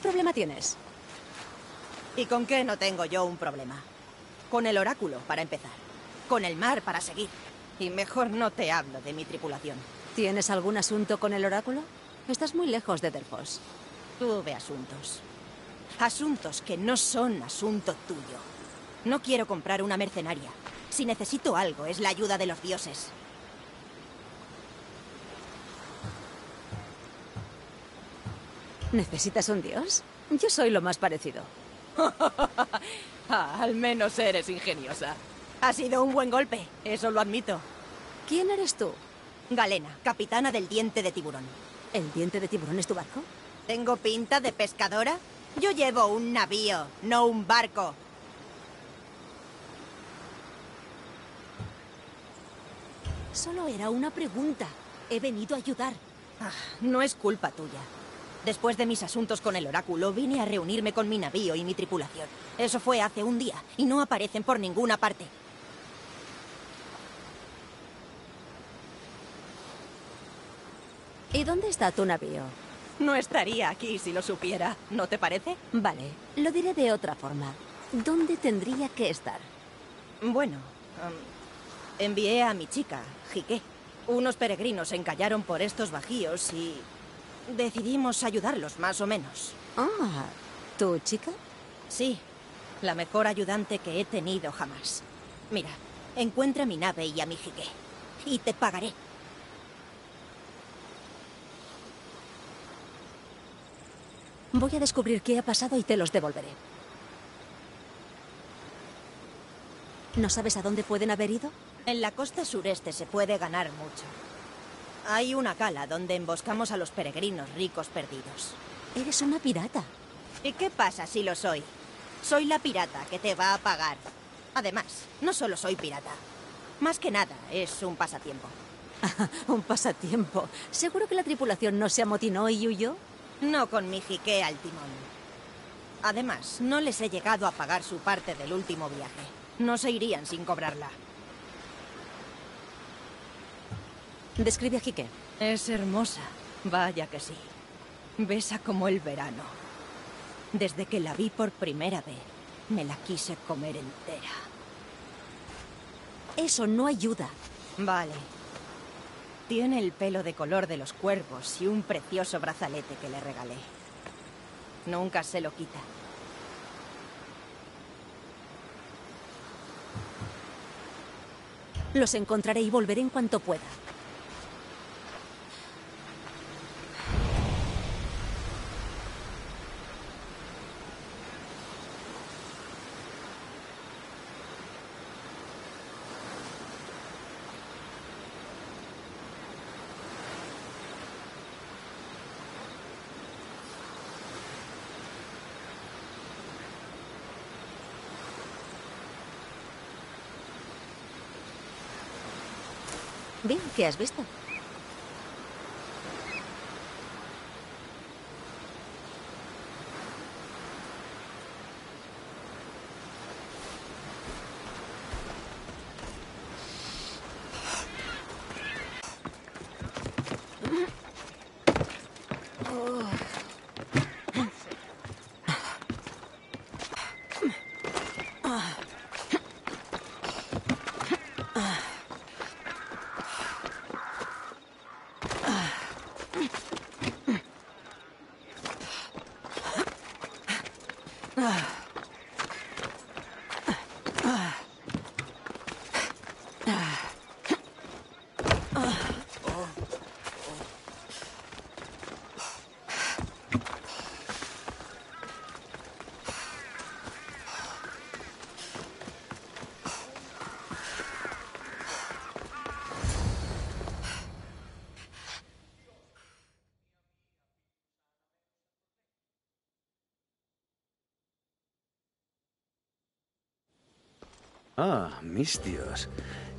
problema tienes? ¿Y con qué no tengo yo un problema? Con el oráculo, para empezar. Con el mar, para seguir. Y mejor no te hablo de mi tripulación. ¿Tienes algún asunto con el oráculo? Estás muy lejos de Delfos. Tuve asuntos. Asuntos que no son asunto tuyo. No quiero comprar una mercenaria. Si necesito algo, es la ayuda de los dioses. ¿Necesitas un dios? Yo soy lo más parecido. Ah, al menos eres ingeniosa. Ha sido un buen golpe, eso lo admito. ¿Quién eres tú? Galena, capitana del diente de tiburón. ¿El diente de tiburón es tu barco? ¿Tengo pinta de pescadora? Yo llevo un navío, no un barco. Solo era una pregunta. He venido a ayudar. Ah, no es culpa tuya. Después de mis asuntos con el oráculo, vine a reunirme con mi navío y mi tripulación. Eso fue hace un día, y no aparecen por ninguna parte. ¿Y dónde está tu navío? No estaría aquí si lo supiera, ¿no te parece? Vale, lo diré de otra forma. ¿Dónde tendría que estar? Bueno, um, envié a mi chica, Jique. Unos peregrinos se encallaron por estos bajíos y decidimos ayudarlos, más o menos. Ah, ¿tu chica? Sí, la mejor ayudante que he tenido jamás. Mira, encuentra mi nave y a mi Jique. Y te pagaré. Voy a descubrir qué ha pasado y te los devolveré. ¿No sabes a dónde pueden haber ido? En la costa sureste se puede ganar mucho. Hay una cala donde emboscamos a los peregrinos ricos perdidos. Eres una pirata. ¿Y qué pasa si lo soy? Soy la pirata que te va a pagar. Además, no solo soy pirata. Más que nada, es un pasatiempo. un pasatiempo. ¿Seguro que la tripulación no se amotinó y huyó? No con mi jique al timón. Además, no les he llegado a pagar su parte del último viaje. No se irían sin cobrarla. Describe a Jique. Es hermosa. Vaya que sí. Besa como el verano. Desde que la vi por primera vez, me la quise comer entera. Eso no ayuda. Vale. Tiene el pelo de color de los cuervos y un precioso brazalete que le regalé. Nunca se lo quita. Los encontraré y volveré en cuanto pueda. Bien, ¿qué has visto? Ah, mis dios.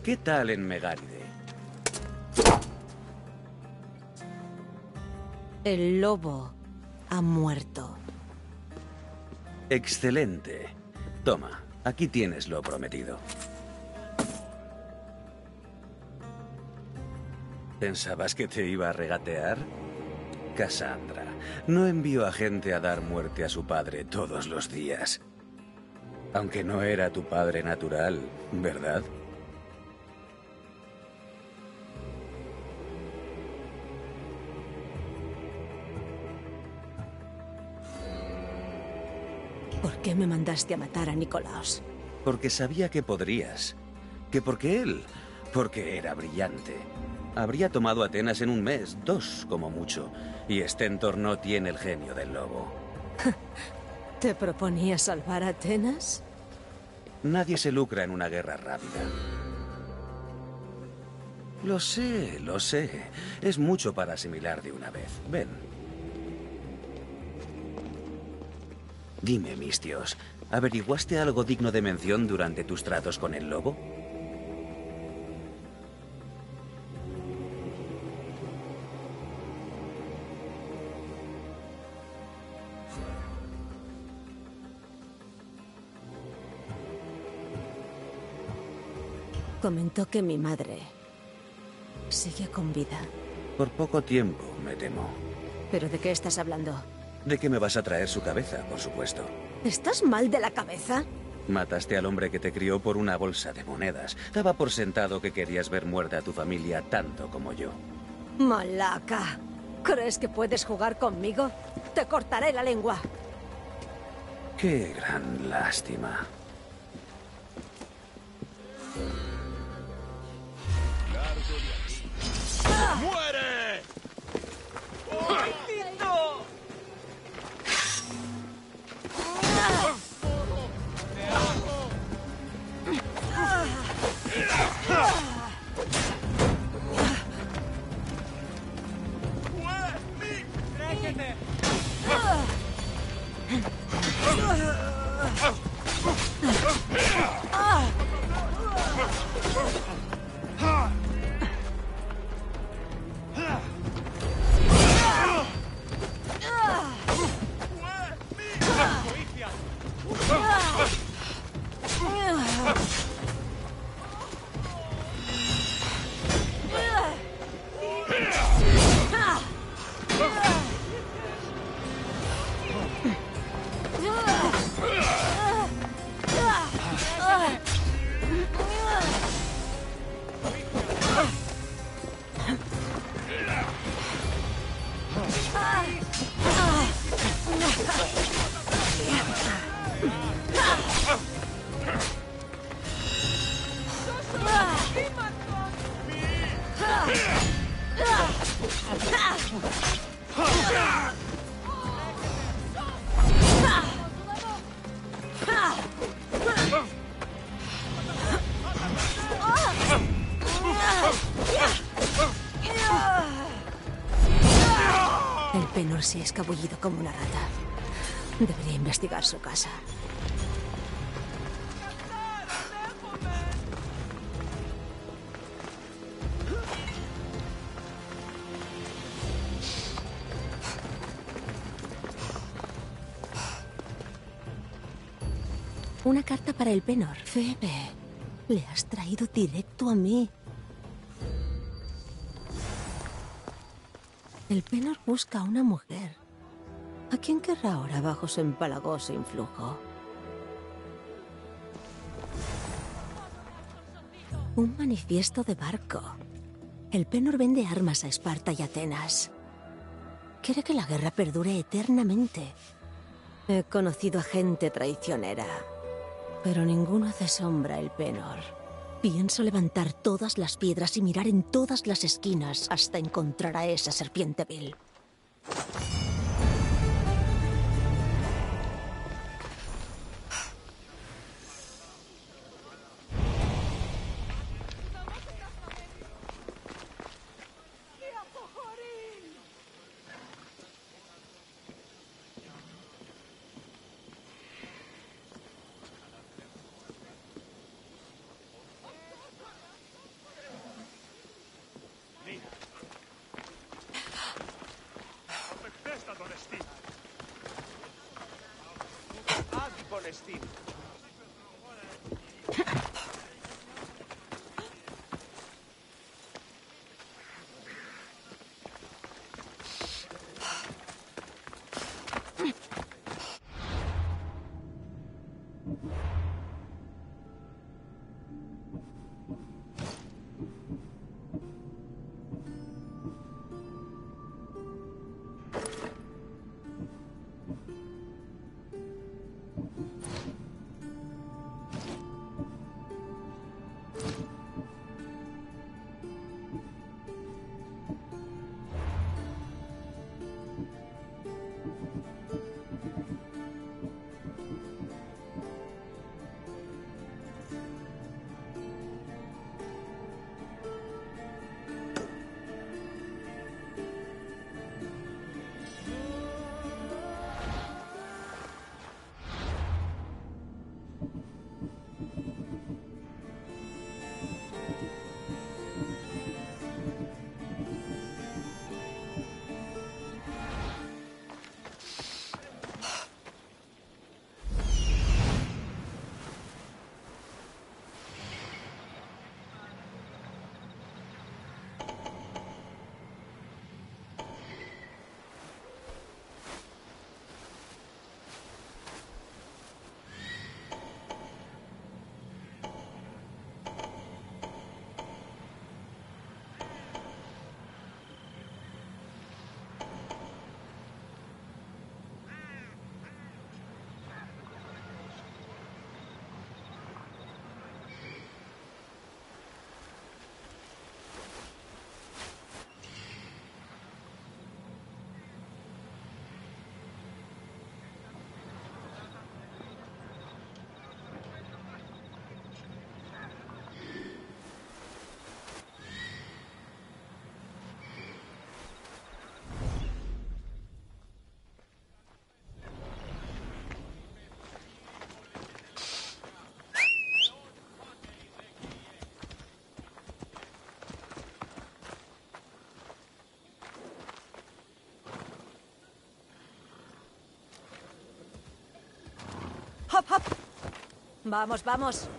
¿Qué tal en Megáride? El lobo ha muerto. Excelente. Toma, aquí tienes lo prometido. ¿Pensabas que te iba a regatear? Cassandra no envió a gente a dar muerte a su padre todos los días. Aunque no era tu padre natural, ¿verdad? ¿Por qué me mandaste a matar a Nicolaos? Porque sabía que podrías. Que porque él, porque era brillante. Habría tomado Atenas en un mes, dos como mucho. Y Stentor no tiene el genio del lobo. ¿Te proponía salvar a Atenas? Nadie se lucra en una guerra rápida. Lo sé, lo sé. Es mucho para asimilar de una vez. Ven. Dime, Mistios, ¿averiguaste algo digno de mención durante tus tratos con el lobo? Comentó que mi madre sigue con vida. Por poco tiempo, me temo. ¿Pero de qué estás hablando? De que me vas a traer su cabeza, por supuesto. ¿Estás mal de la cabeza? Mataste al hombre que te crió por una bolsa de monedas. Daba por sentado que querías ver muerta a tu familia tanto como yo. Malaca. ¿Crees que puedes jugar conmigo? Te cortaré la lengua. Qué gran lástima. Escabullido como una rata. Debería investigar su casa. Una carta para el Penor. Febe, le has traído directo a mí. El Penor busca a una mujer. ¿A quién querrá ahora bajo su empalagoso influjo? Un manifiesto de barco. El Penor vende armas a Esparta y Atenas. Quiere que la guerra perdure eternamente. He conocido a gente traicionera, pero ninguno hace sombra el Penor. Pienso levantar todas las piedras y mirar en todas las esquinas hasta encontrar a esa serpiente vil. Vamos, vamos.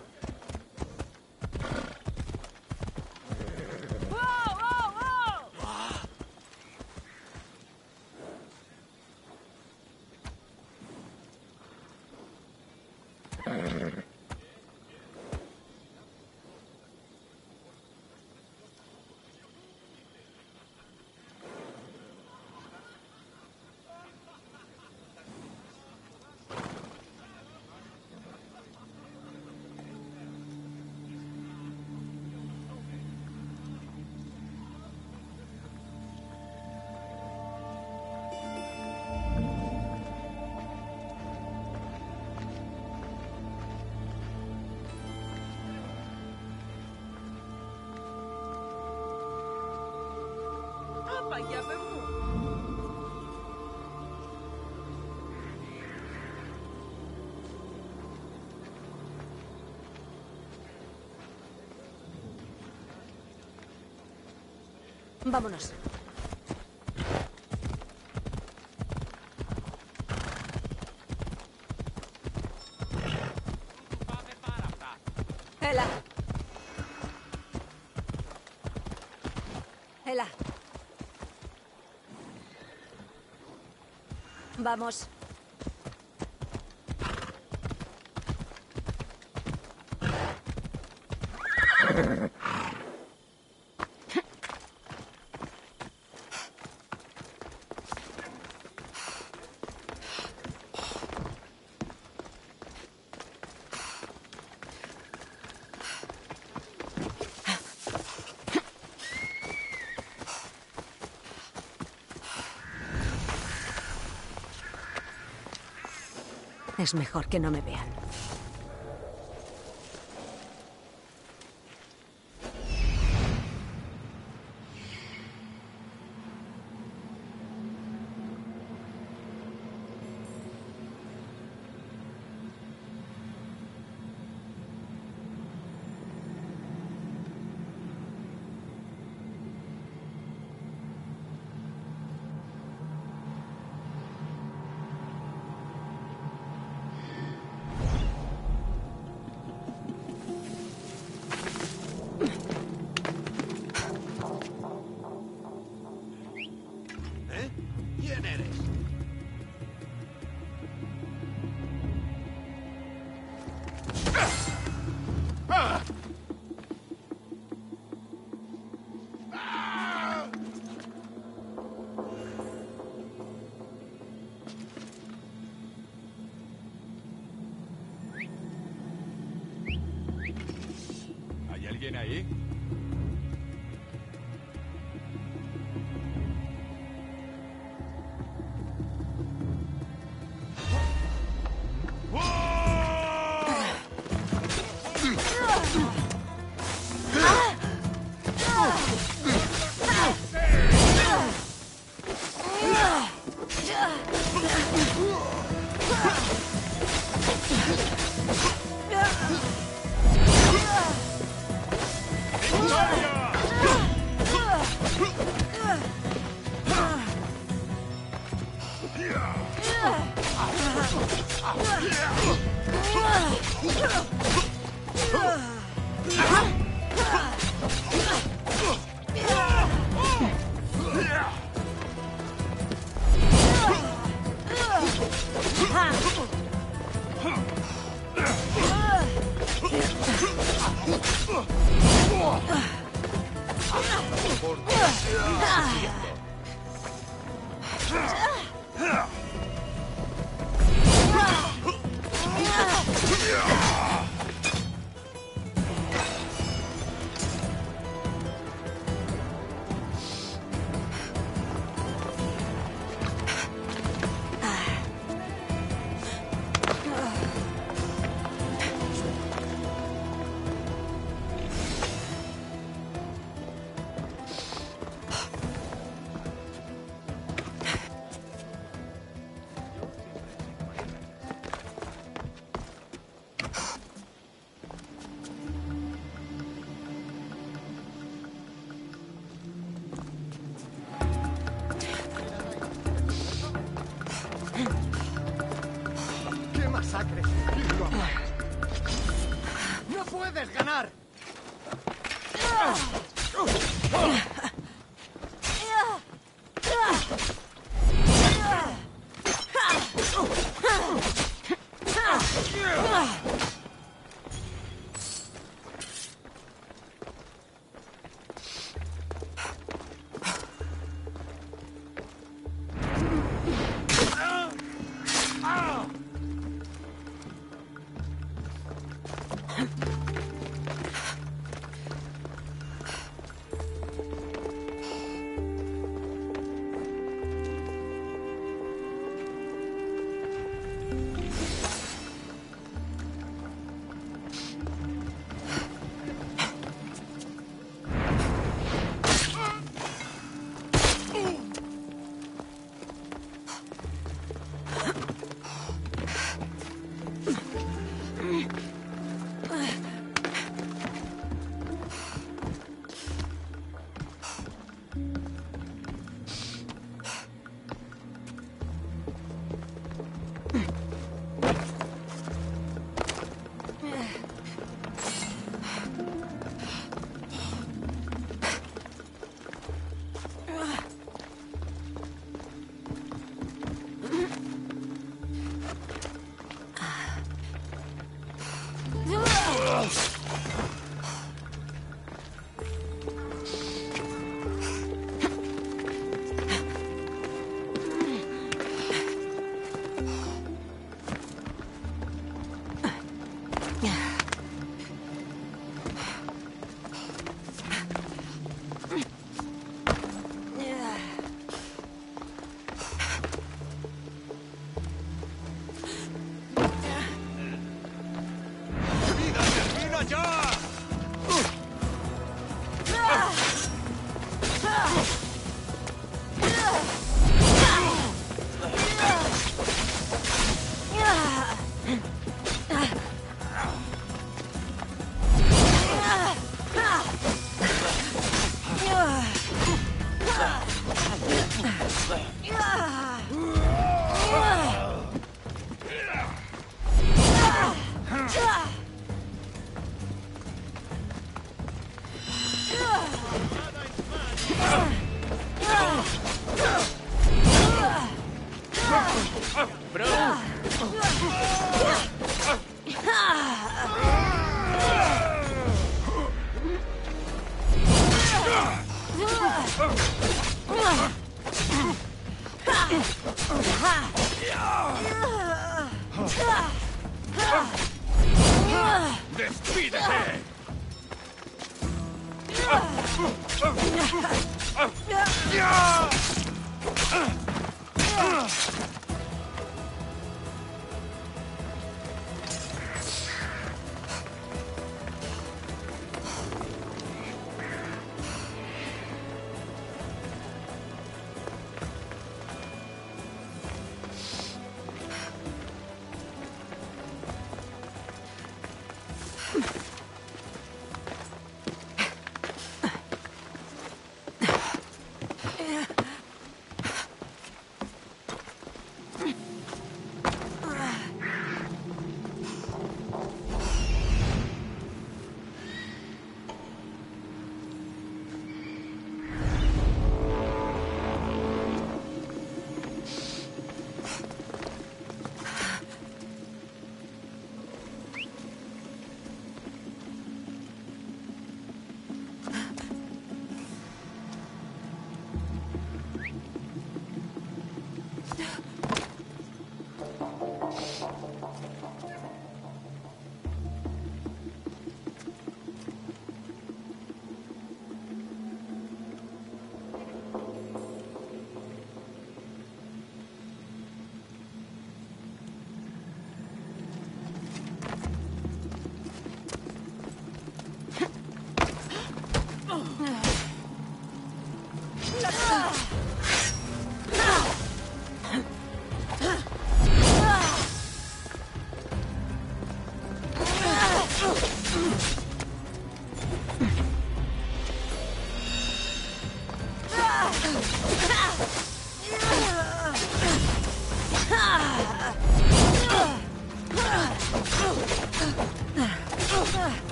Vámonos. Ela. Ela. Vamos. Es mejor que no me vean.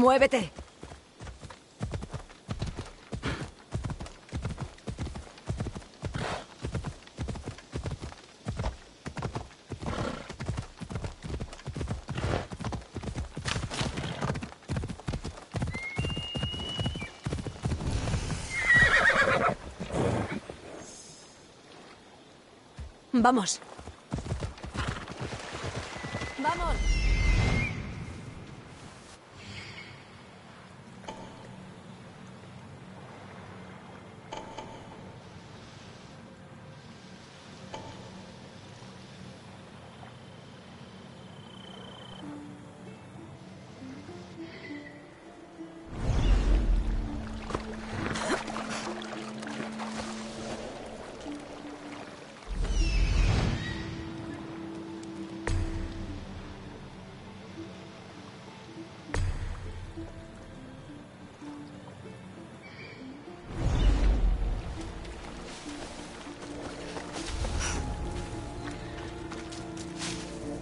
¡Muévete! Vamos.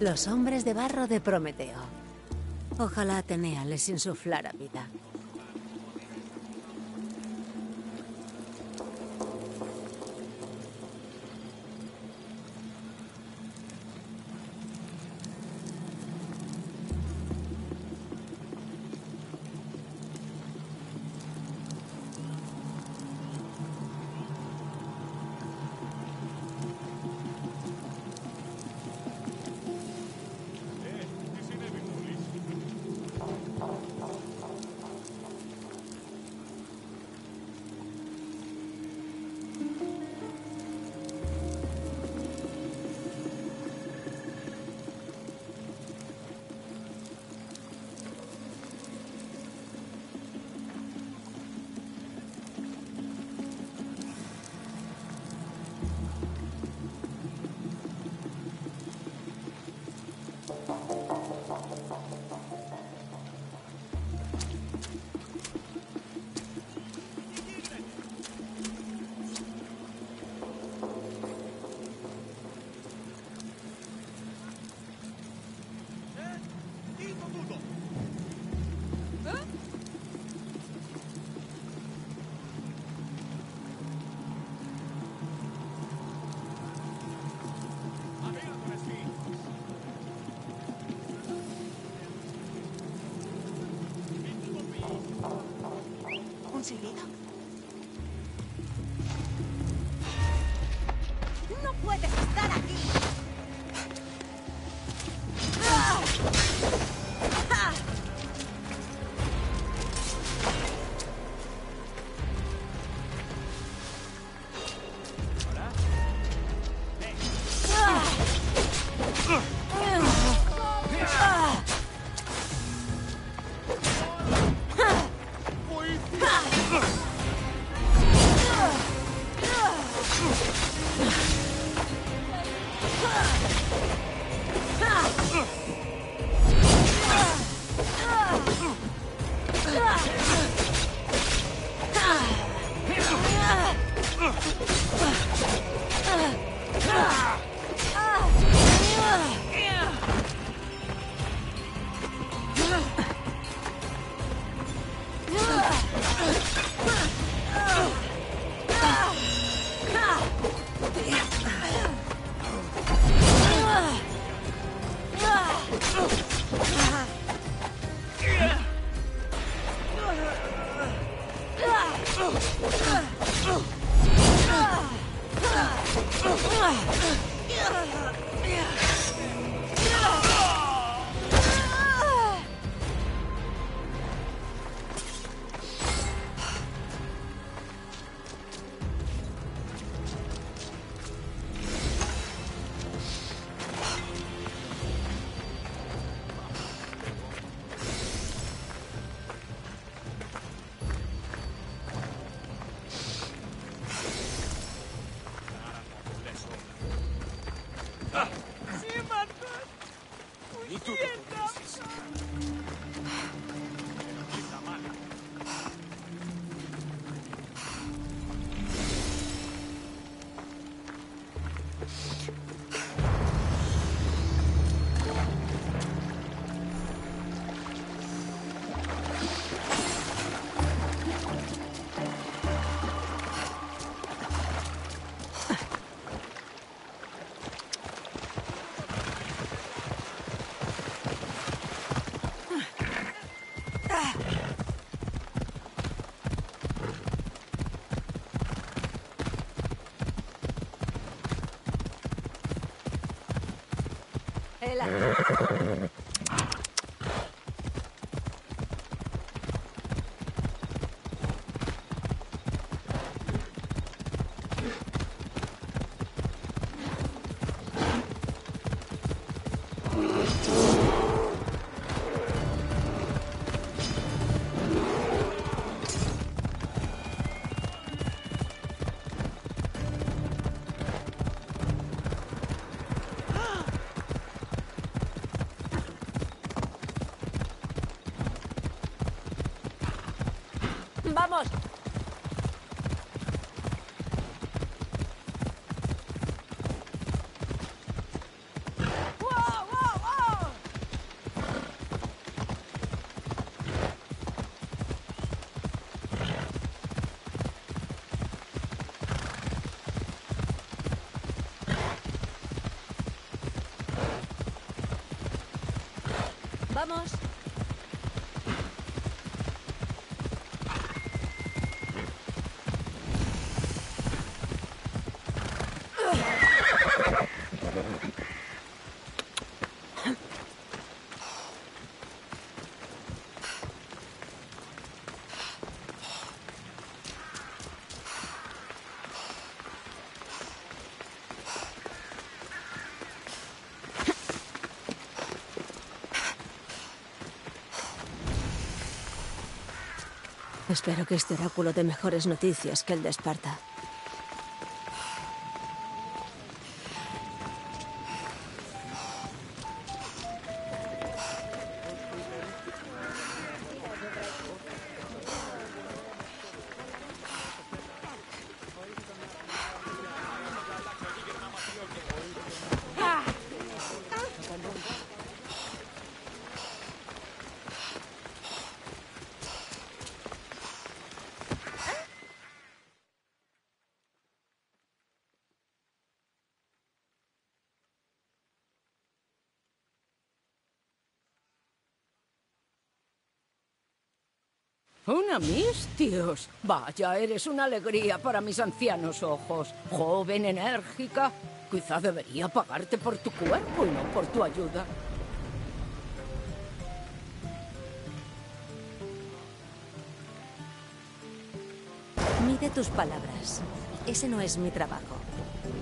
Los hombres de barro de Prometeo. Ojalá Atenea les insuflara vida. Ela. ¡Vamos! Espero que este oráculo dé mejores noticias que el de Esparta. Mistios. Vaya, eres una alegría para mis ancianos ojos. Joven, enérgica. Quizá debería pagarte por tu cuerpo y no por tu ayuda. Mide tus palabras. Ese no es mi trabajo.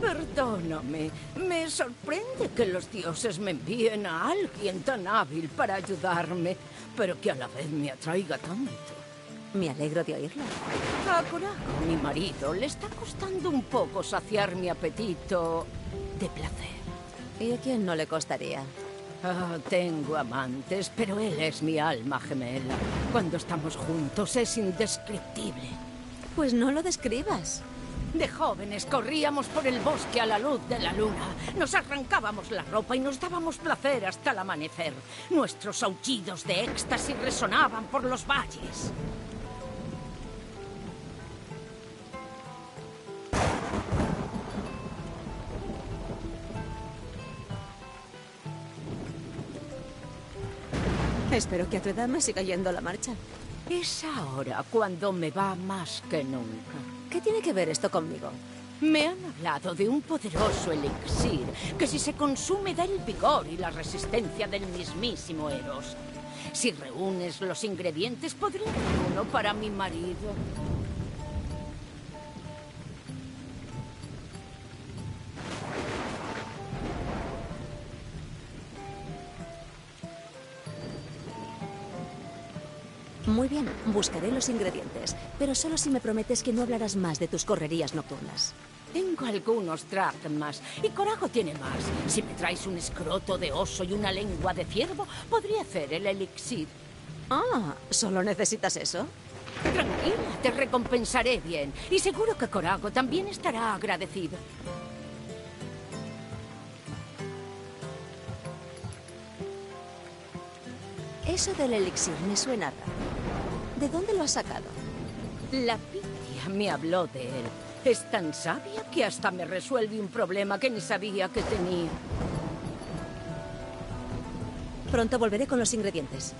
Perdóname, me sorprende que los dioses me envíen a alguien tan hábil para ayudarme, pero que a la vez me atraiga tanto. Me alegro de oírlo. A Coraco, mi marido, le está costando un poco saciar mi apetito de placer. ¿Y a quién no le costaría? Ah, tengo amantes, pero él es mi alma gemela. Cuando estamos juntos es indescriptible. Pues no lo describas. De jóvenes corríamos por el bosque a la luz de la luna. Nos arrancábamos la ropa y nos dábamos placer hasta el amanecer. Nuestros aullidos de éxtasis resonaban por los valles. Espero que a tu edad me siga yendo la marcha. Es ahora cuando me va más que nunca. ¿Qué tiene que ver esto conmigo? Me han hablado de un poderoso elixir que si se consume da el vigor y la resistencia del mismísimo Eros. Si reúnes los ingredientes podría haber uno para mi marido. Buscaré los ingredientes, pero solo si me prometes que no hablarás más de tus correrías nocturnas. Tengo algunos dracmas y Corajo tiene más. Si me traes un escroto de oso y una lengua de ciervo, podría hacer el elixir. Ah, ¿solo necesitas eso? Tranquila, te recompensaré bien. Y seguro que Corago también estará agradecido. Eso del elixir me suena raro. ¿De dónde lo has sacado? La Pitia me habló de él. Es tan sabia que hasta me resuelve un problema que ni sabía que tenía. Pronto volveré con los ingredientes.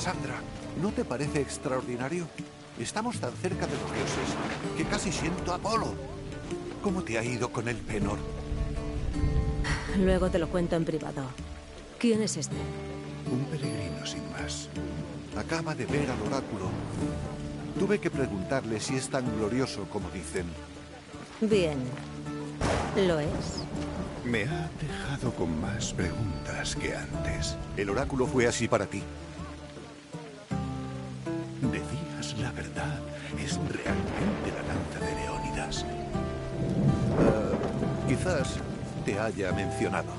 Sandra, ¿no te parece extraordinario? Estamos tan cerca de los dioses que casi siento a Apolo. ¿Cómo te ha ido con el Penor? Luego te lo cuento en privado. ¿Quién es este? Un peregrino sin más. Acaba de ver al oráculo. Tuve que preguntarle si es tan glorioso como dicen. Bien. ¿Lo es? Me ha dejado con más preguntas que antes. El oráculo fue así para ti. Realmente la lanza de Leónidas. Ah, quizás te haya mencionado.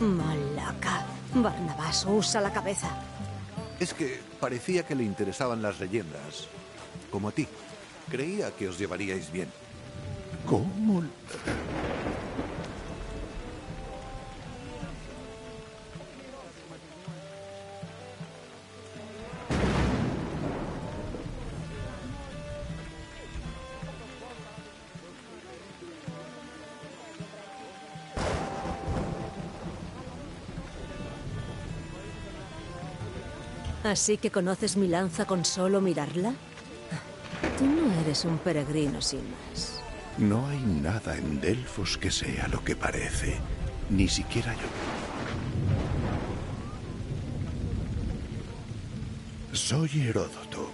Malaca. Barnabás, usa la cabeza. Es que parecía que le interesaban las leyendas. Como a ti. Creía que os llevaríais bien. ¿Cómo? ¿Así que conoces mi lanza con solo mirarla? Tú no eres un peregrino sin más. No hay nada en Delfos que sea lo que parece. Ni siquiera yo. Soy Heródoto,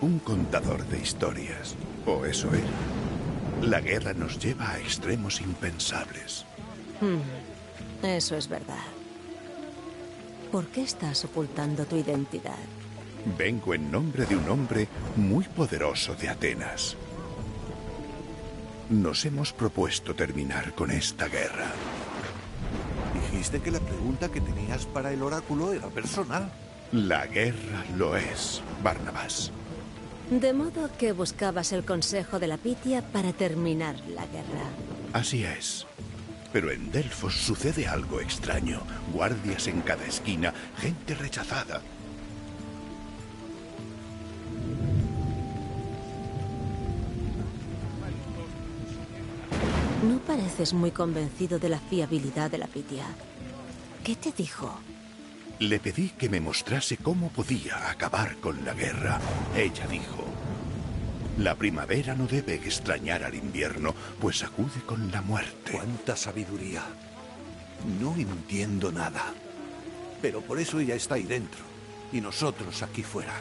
un contador de historias. O eso era. La guerra nos lleva a extremos impensables. Hmm, Eso es verdad. ¿Por qué estás ocultando tu identidad? Vengo en nombre de un hombre muy poderoso de Atenas. Nos hemos propuesto terminar con esta guerra. Dijiste que la pregunta que tenías para el oráculo era personal. La guerra lo es, Barnabas. De modo que buscabas el consejo de la Pitia para terminar la guerra. Así es. Pero en Delfos sucede algo extraño. Guardias en cada esquina, gente rechazada. No pareces muy convencido de la fiabilidad de la Pitia. ¿Qué te dijo? Le pedí que me mostrase cómo podía acabar con la guerra. Ella dijo, la primavera no debe extrañar al invierno, pues acude con la muerte. ¡Cuánta sabiduría! No entiendo nada. Pero por eso ella está ahí dentro y nosotros aquí fuera.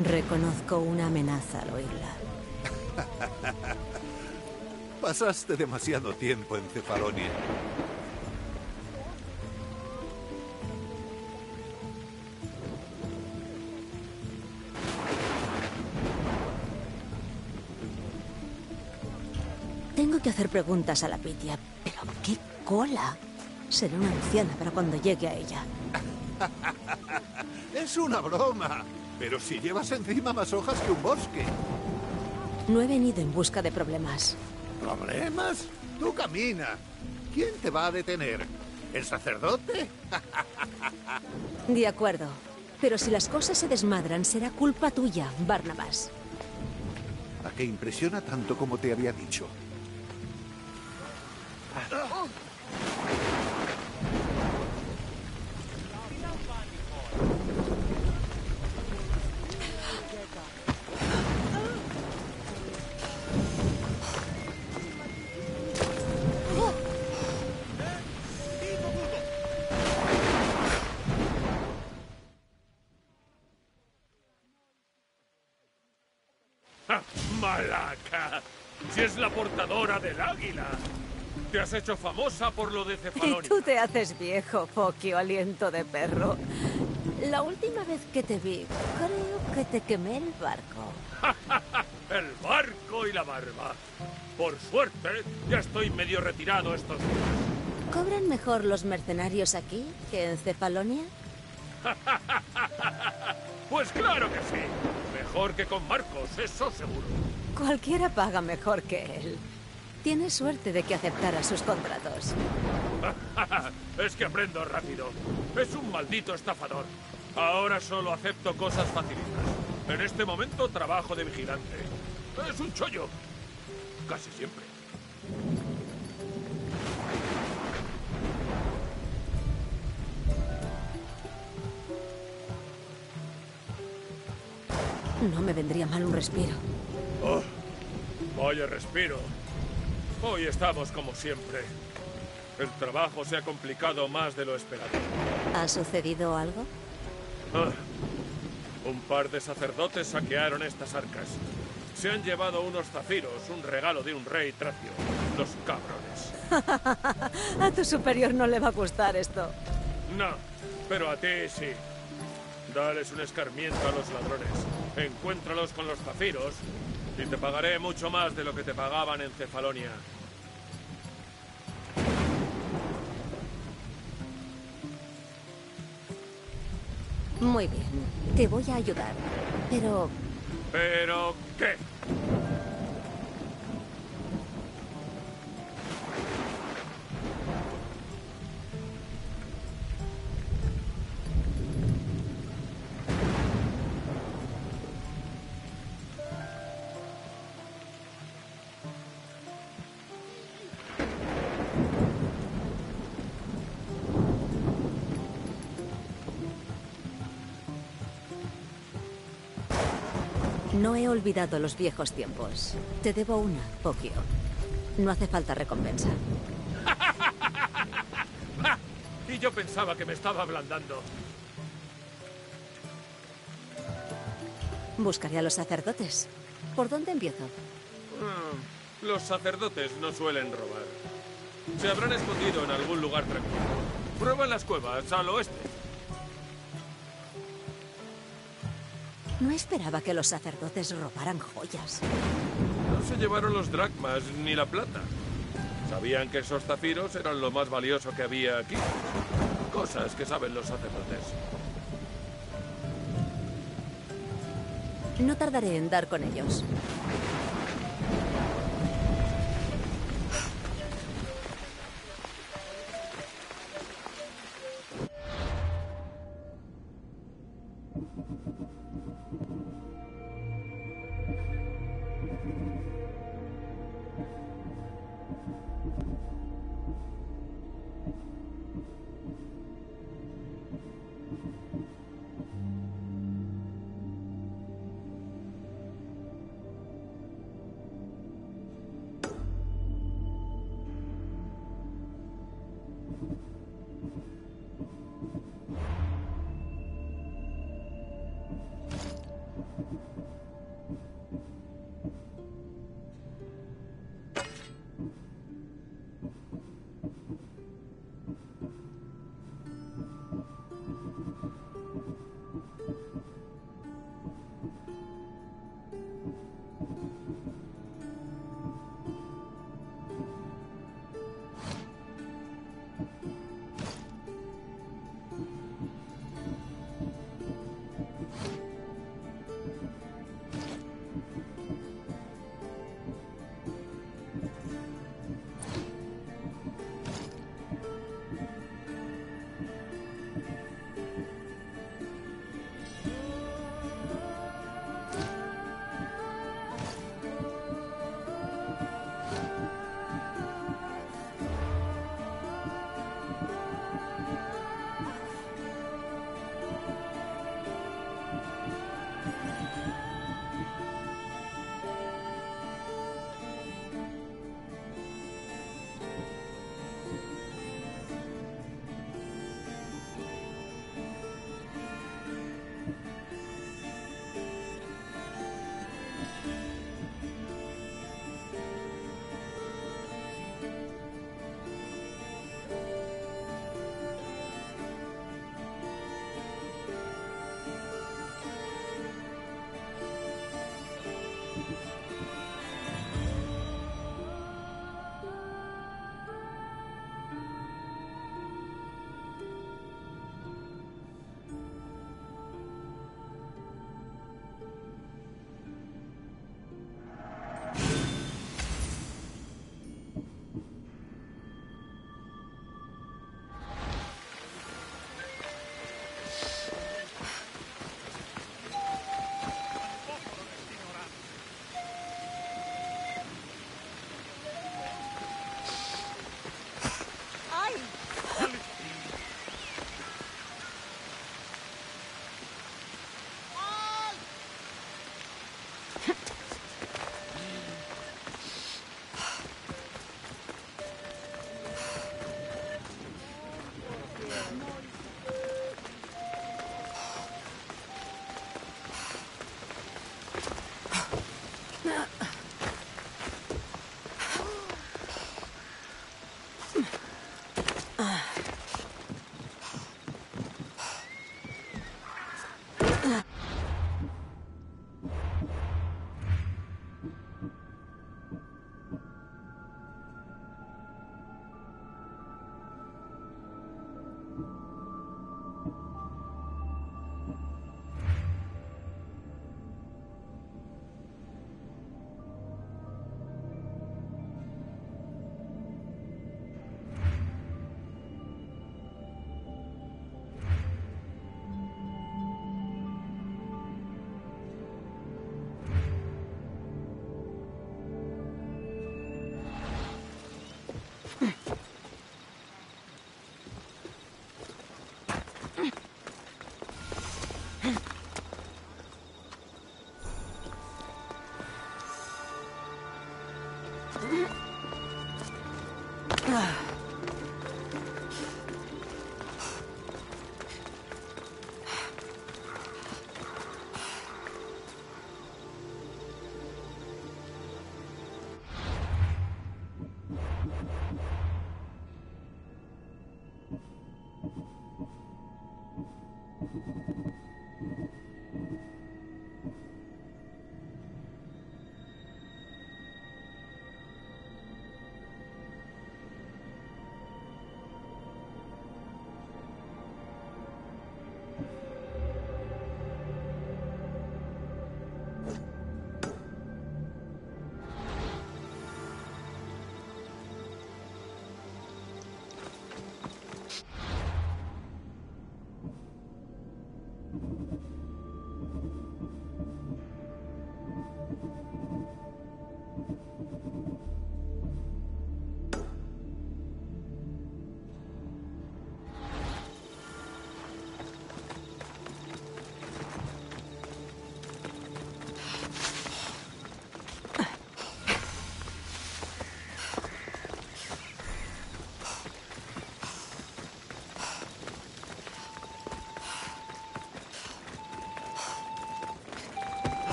Reconozco una amenaza al oírla. Pasaste demasiado tiempo en Cefalonia. Que hacer preguntas a la Pitia, pero qué cola. Seré una anciana para cuando llegue a ella. Es una broma. Pero si llevas encima más hojas que un bosque. No he venido en busca de problemas. ¿Problemas? Tú camina. ¿Quién te va a detener? ¿El sacerdote? De acuerdo. Pero si las cosas se desmadran, será culpa tuya, Barnabas. ¿A qué impresiona tanto como te había dicho? ¡Ah, ¡Malaca! Si es la portadora del águila. Te has hecho famosa por lo de Y Cefalonia. tú te haces viejo, Fokio, aliento de perro. La última vez que te vi, creo que te quemé el barco. El barco y la barba. Por suerte, ya estoy medio retirado estos días. ¿Cobran mejor los mercenarios aquí que en Cefalonia? Pues claro que sí. Mejor que con Marcos, eso seguro. Cualquiera paga mejor que él. Tiene suerte de que aceptara sus contratos. es que aprendo rápido. Es un maldito estafador. Ahora solo acepto cosas facilitas. En este momento trabajo de vigilante. Es un chollo. Casi siempre. No me vendría mal un respiro. Oh, vaya respiro. Hoy estamos como siempre. El trabajo se ha complicado más de lo esperado. ¿Ha sucedido algo? Ah, un par de sacerdotes saquearon estas arcas. Se han llevado unos zafiros, un regalo de un rey tracio. Los cabrones. A tu superior no le va a gustar esto. No, pero a ti sí. Dales un escarmiento a los ladrones. Encuéntralos con los zafiros y te pagaré mucho más de lo que te pagaban en Cefalonia. Muy bien, te voy a ayudar. Pero ¿Pero qué? No he olvidado los viejos tiempos. Te debo una, Pokio. No hace falta recompensa. Y yo pensaba que me estaba ablandando. Buscaré a los sacerdotes. ¿Por dónde empiezo? Mm, Los sacerdotes no suelen robar. Se habrán escondido en algún lugar tranquilo. Prueba en las cuevas, al oeste. No esperaba que los sacerdotes robaran joyas. Los se llevaron los dracmas ni la plata. Sabían que esos zafiros eran lo más valioso que había aquí. Cosas que saben los sacerdotes. No tardaré en dar con ellos.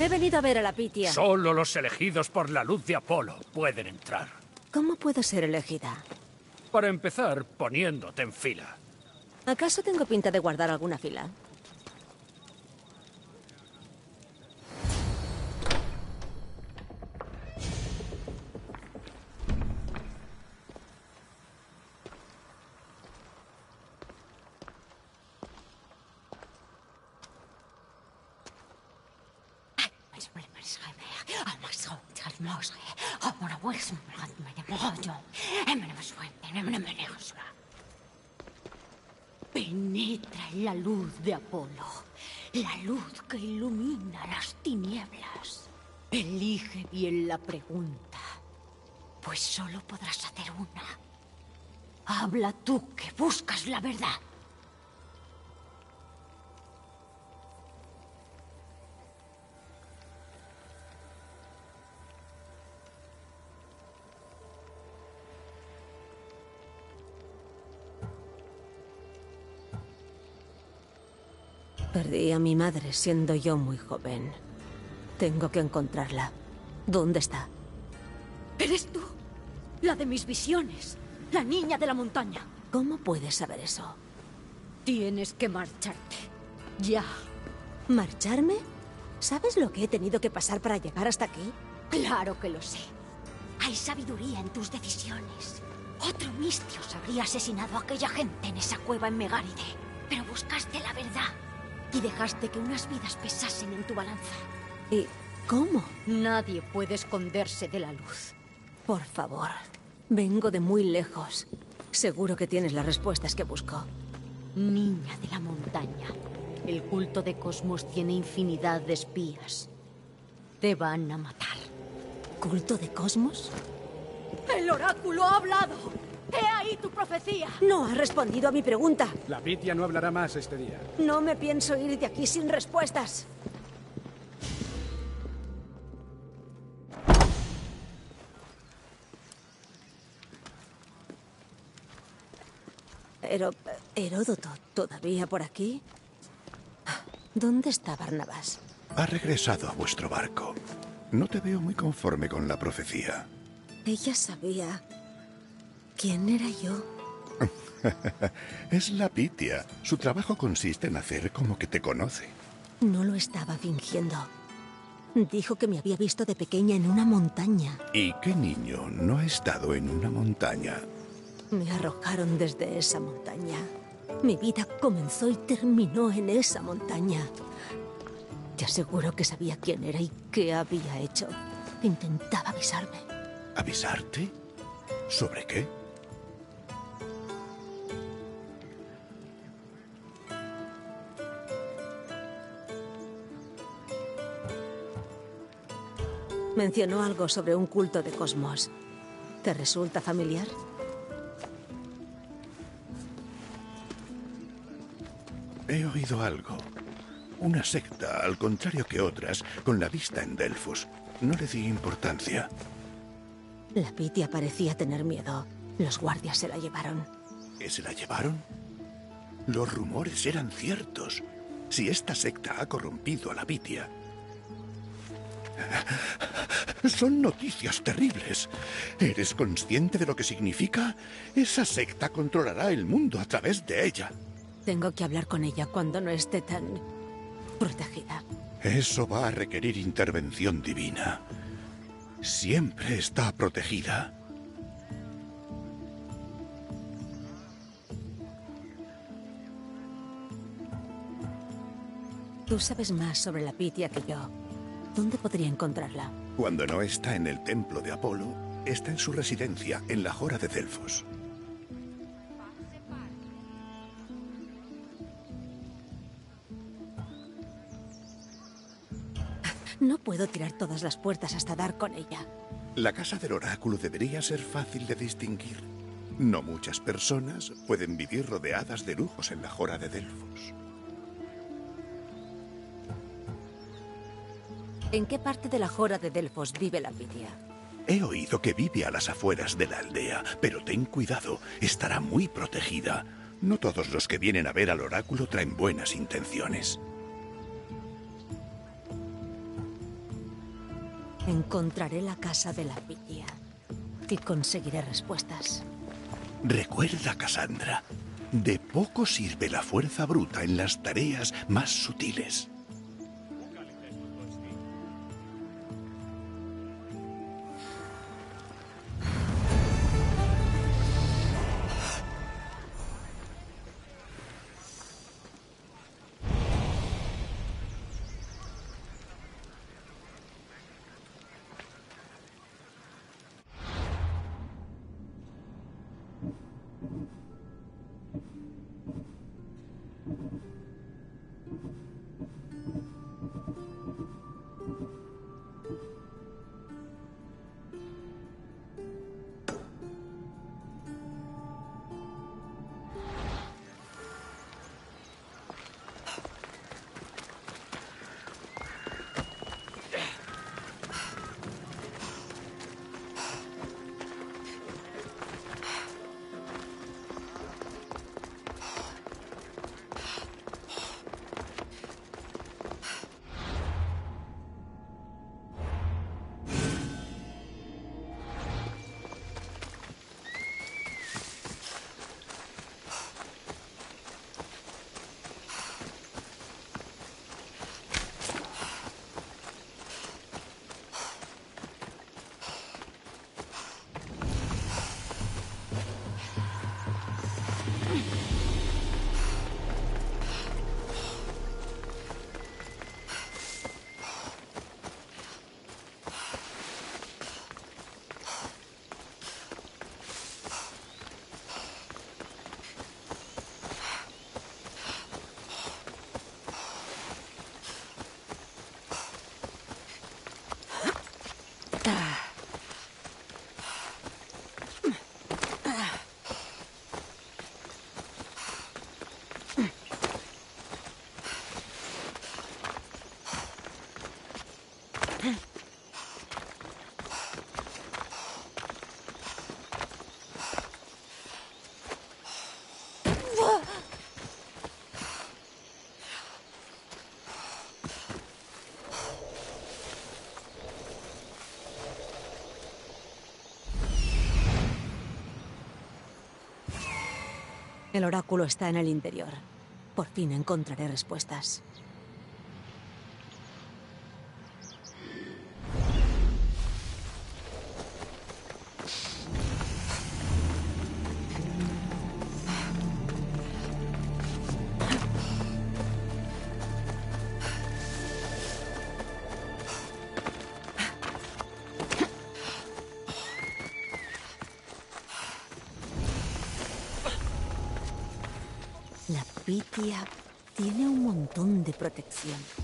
He venido a ver a la Pitia. Solo los elegidos por la luz de Apolo pueden entrar. ¿Cómo puedo ser elegida? Para empezar, poniéndote en fila. ¿Acaso tengo pinta de guardar alguna fila? Penetra en la luz de Apolo, la luz que ilumina las tinieblas. Elige bien la pregunta, pues solo podrás hacer una. Habla tú que buscas la verdad. Perdí a mi madre siendo yo muy joven. Tengo que encontrarla. ¿Dónde está? ¿Eres tú? La de mis visiones. La niña de la montaña. ¿Cómo puedes saber eso? Tienes que marcharte. Ya. ¿Marcharme? ¿Sabes lo que he tenido que pasar para llegar hasta aquí? Claro que lo sé. Hay sabiduría en tus decisiones. Otro Mistios habría asesinado a aquella gente en esa cueva en Megáride. Pero buscaste la verdad y dejaste que unas vidas pesasen en tu balanza. ¿Y cómo? Nadie puede esconderse de la luz. Por favor. Vengo de muy lejos. Seguro que tienes las respuestas que busco. Niña de la montaña. El culto de Cosmos tiene infinidad de espías. Te van a matar. ¿Culto de Cosmos? ¡El oráculo ha hablado! ¡He ahí tu profecía! No ha respondido a mi pregunta. La Pitia no hablará más este día. No me pienso ir de aquí sin respuestas. Pero, Heródoto, ¿todavía por aquí? ¿Dónde está Barnabas? Ha regresado a vuestro barco. No te veo muy conforme con la profecía. Ella sabía quién era yo. es la Pitia. Su trabajo consiste en hacer como que te conoce. No lo estaba fingiendo. Dijo que me había visto de pequeña en una montaña. ¿Y qué niño no ha estado en una montaña? Me arrojaron desde esa montaña. Mi vida comenzó y terminó en esa montaña. Te aseguro que sabía quién era y qué había hecho. Intentaba avisarme. ¿Avisarte? ¿Sobre qué? Mencionó algo sobre un culto de cosmos. ¿Te resulta familiar? He oído algo. Una secta, al contrario que otras, con la vista en Delfos. No le di importancia. La Pitia parecía tener miedo. Los guardias se la llevaron. ¿Que se la llevaron? Los rumores eran ciertos. Si esta secta ha corrompido a la Pitia. Son noticias terribles. ¿Eres consciente de lo que significa? Esa secta controlará el mundo a través de ella. Tengo que hablar con ella cuando no esté tan protegida. Eso va a requerir intervención divina. Siempre está protegida. Tú sabes más sobre la Pitia que yo. ¿Dónde podría encontrarla? Cuando no está en el templo de Apolo, está en su residencia, en la Jora de Delfos. No puedo tirar todas las puertas hasta dar con ella. La casa del oráculo debería ser fácil de distinguir. No muchas personas pueden vivir rodeadas de lujos en la Jora de Delfos. ¿En qué parte de la Jora de Delfos vive la Pitia? He oído que vive a las afueras de la aldea, pero ten cuidado, estará muy protegida. No todos los que vienen a ver al oráculo traen buenas intenciones. Encontraré la casa de la Pitia y conseguiré respuestas. Recuerda, Cassandra, de poco sirve la fuerza bruta en las tareas más sutiles. El oráculo está en el interior. Por fin encontraré respuestas. De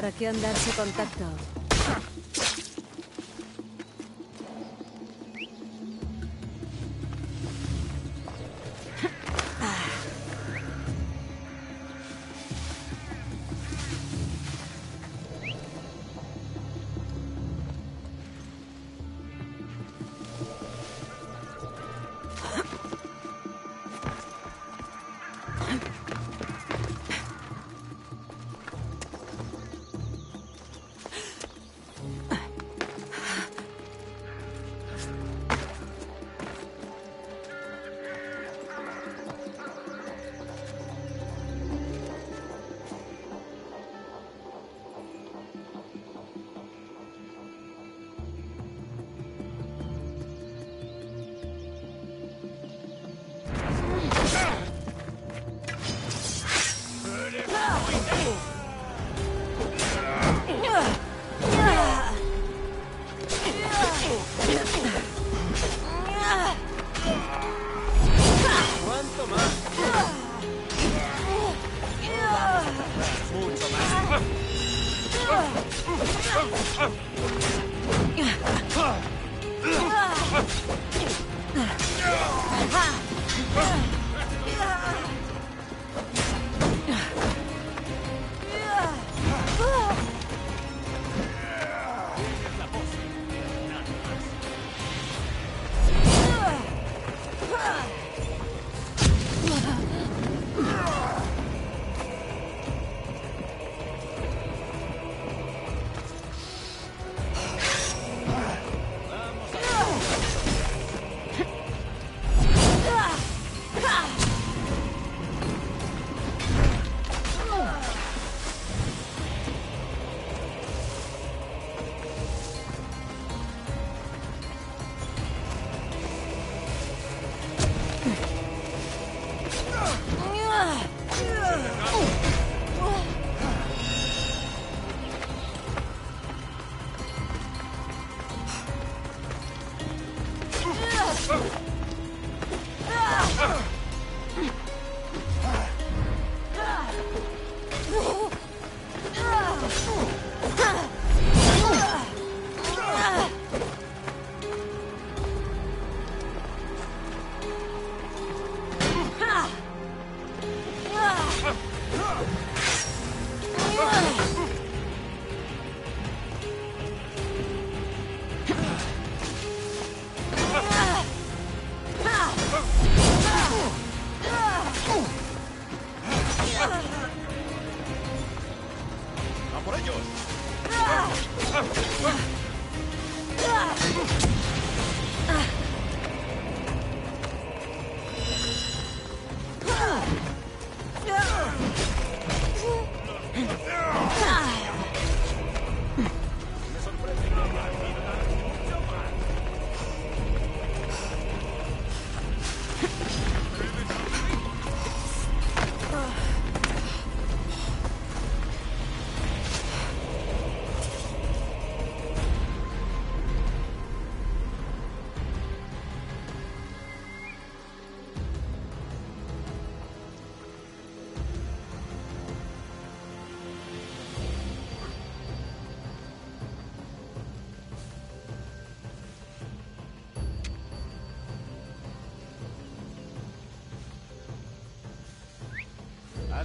¿Para qué andarse contacto?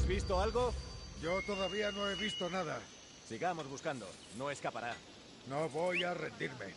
¿Has visto algo? Yo todavía no he visto nada. Sigamos buscando. No escapará. No voy a rendirme.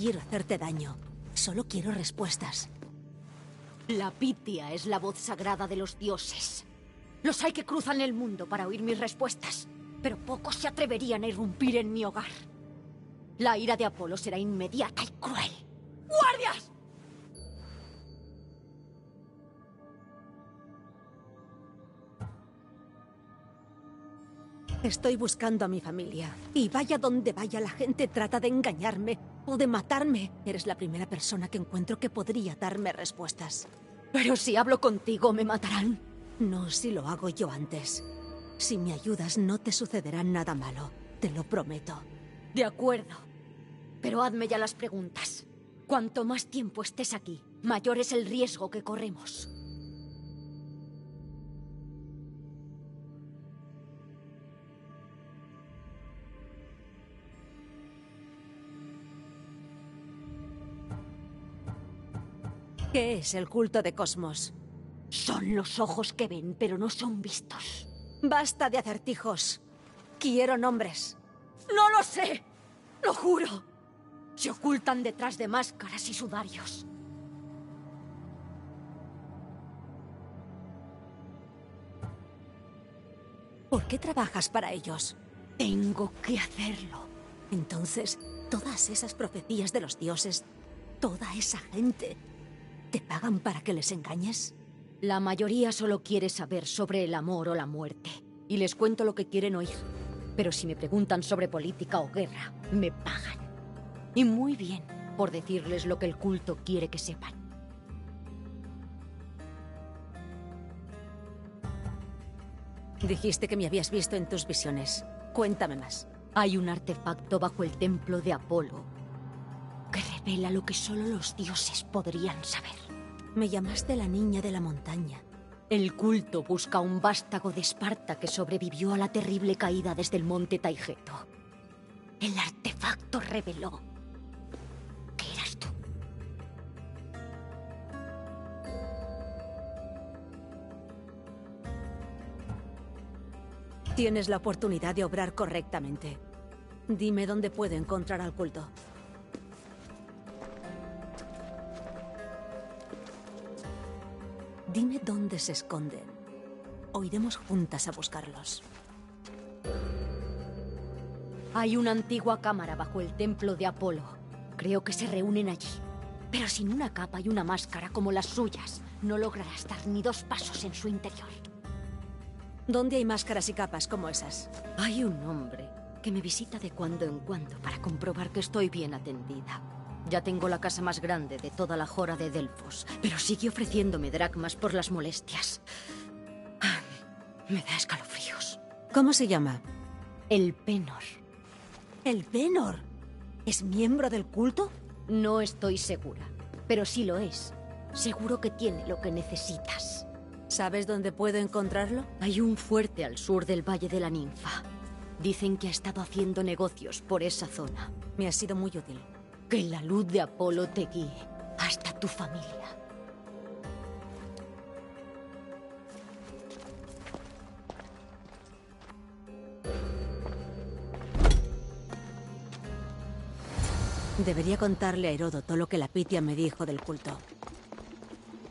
Quiero hacerte daño. Solo quiero respuestas. La Pitia es la voz sagrada de los dioses. Los hay que cruzan el mundo para oír mis respuestas, pero pocos se atreverían a irrumpir en mi hogar. La ira de Apolo será inmediata y cruel. Estoy buscando a mi familia. Y vaya donde vaya, la gente trata de engañarme o de matarme. Eres la primera persona que encuentro que podría darme respuestas. Pero si hablo contigo, me matarán. No si lo hago yo antes. Si me ayudas, no te sucederá nada malo. Te lo prometo. De acuerdo. Pero hazme ya las preguntas. Cuanto más tiempo estés aquí, mayor es el riesgo que corremos. ¿Qué es el culto de Cosmos? Son los ojos que ven, pero no son vistos. Basta de acertijos. Quiero nombres. ¡No lo sé! ¡Lo juro! Se ocultan detrás de máscaras y sudarios. ¿Por qué trabajas para ellos? Tengo que hacerlo. Entonces, todas esas profecías de los dioses, toda esa gente, ¿te pagan para que les engañes? La mayoría solo quiere saber sobre el amor o la muerte. Y les cuento lo que quieren oír. Pero si me preguntan sobre política o guerra, me pagan. Y muy bien, por decirles lo que el culto quiere que sepan. Dijiste que me habías visto en tus visiones. Cuéntame más. Hay un artefacto bajo el templo de Apolo que revela lo que solo los dioses podrían saber. Me llamaste la niña de la montaña. El culto busca un vástago de Esparta que sobrevivió a la terrible caída desde el monte Taigeto. El artefacto reveló que eras tú. Tienes la oportunidad de obrar correctamente. Dime dónde puedo encontrar al culto. Dime dónde se esconden. O iremos juntas a buscarlos. Hay una antigua cámara bajo el templo de Apolo. Creo que se reúnen allí. Pero sin una capa y una máscara como las suyas, no lograrás dar ni dos pasos en su interior. ¿Dónde hay máscaras y capas como esas? Hay un hombre que me visita de cuando en cuando para comprobar que estoy bien atendida. Ya tengo la casa más grande de toda la jora de Delfos, pero sigue ofreciéndome dracmas por las molestias. Ah, Me da escalofríos. ¿Cómo se llama? El Penor. ¿El Penor? ¿Es miembro del culto? No estoy segura, pero si lo es, seguro que tiene lo que necesitas. ¿Sabes dónde puedo encontrarlo? Hay un fuerte al sur del Valle de la Ninfa. Dicen que ha estado haciendo negocios por esa zona. Me ha sido muy útil. Que la luz de Apolo te guíe hasta tu familia. Debería contarle a Heródoto lo que la Pitia me dijo del culto.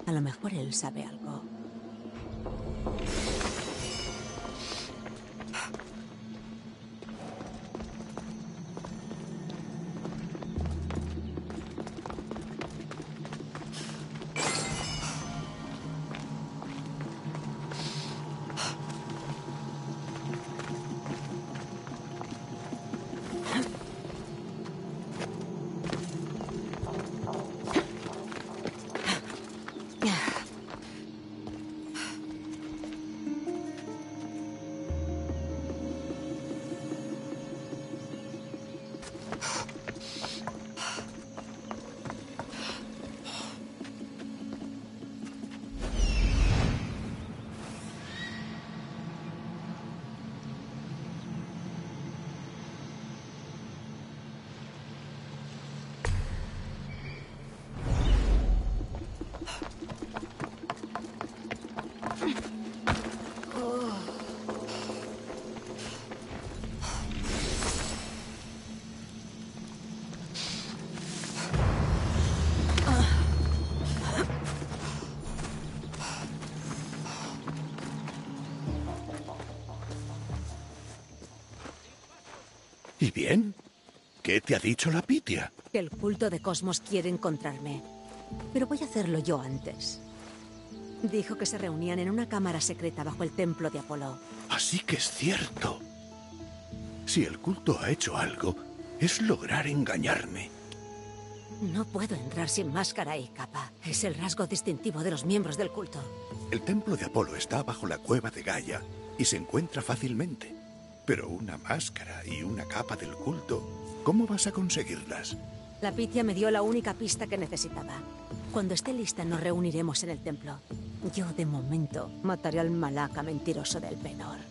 A lo mejor él sabe algo. ¿Qué te ha dicho la Pitia? Que el culto de Cosmos quiere encontrarme. Pero voy a hacerlo yo antes. Dijo que se reunían en una cámara secreta bajo el templo de Apolo. Así que es cierto. Si el culto ha hecho algo, es lograr engañarme. No puedo entrar sin máscara y capa. Es el rasgo distintivo de los miembros del culto. El templo de Apolo está bajo la cueva de Gaia y se encuentra fácilmente. Pero una máscara y una capa del culto, ¿cómo vas a conseguirlas? La Pitia me dio la única pista que necesitaba. Cuando esté lista nos reuniremos en el templo. Yo, de momento, mataré al malaca mentiroso del Penor.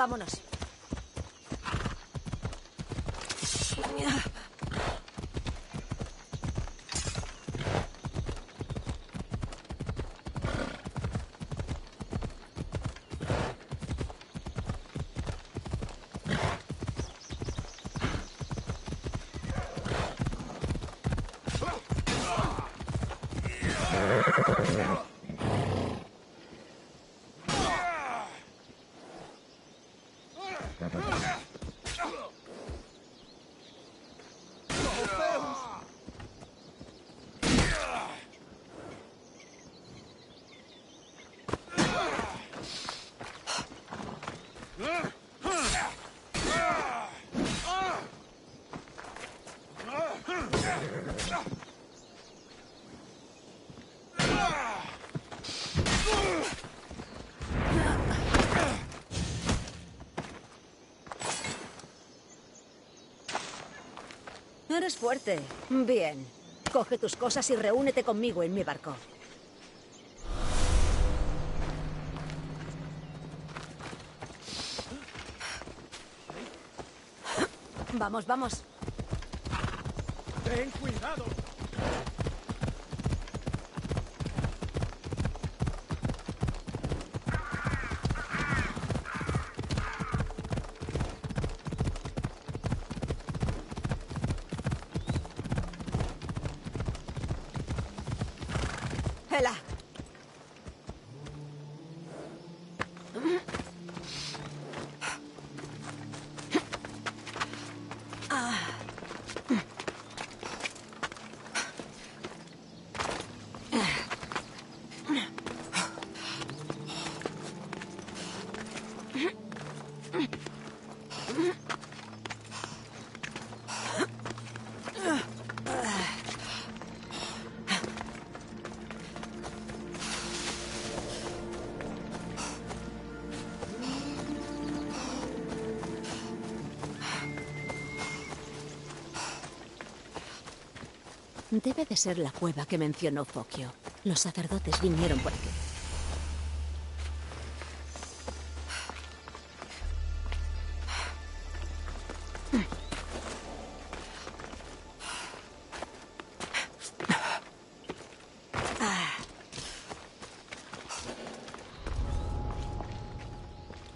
Vámonos. Fuerte. Bien. Coge tus cosas y reúnete conmigo en mi barco. Vamos, vamos. ¡Ten cuidado! De ser la cueva que mencionó Fokio. Los sacerdotes vinieron por aquí.